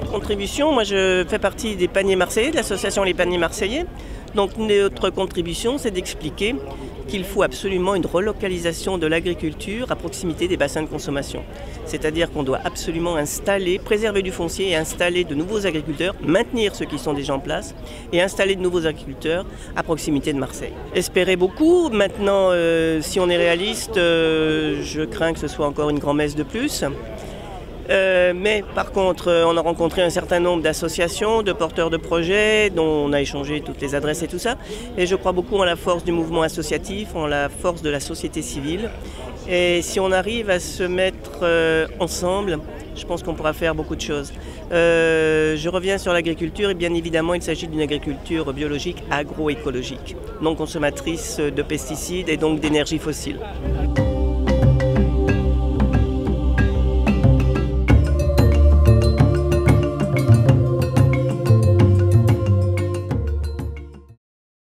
contribution, moi je fais partie des paniers marseillais, de l'association Les Paniers Marseillais. Donc notre contribution, c'est d'expliquer qu'il faut absolument une relocalisation de l'agriculture à proximité des bassins de consommation. C'est-à-dire qu'on doit absolument installer, préserver du foncier et installer de nouveaux agriculteurs, maintenir ceux qui sont déjà en place et installer de nouveaux agriculteurs à proximité de Marseille. Espérez beaucoup. Maintenant, euh, si on est réaliste, euh, je crains que ce soit encore une grand-messe de plus. Euh, mais par contre, euh, on a rencontré un certain nombre d'associations, de porteurs de projets, dont on a échangé toutes les adresses et tout ça. Et je crois beaucoup en la force du mouvement associatif, en la force de la société civile. Et si on arrive à se mettre euh, ensemble, je pense qu'on pourra faire beaucoup de choses. je reviens sur l'agriculture et bien évidemment il s'agit d'une agriculture biologique agroécologique, non consommatrice de pesticides et donc d'énergie fossile.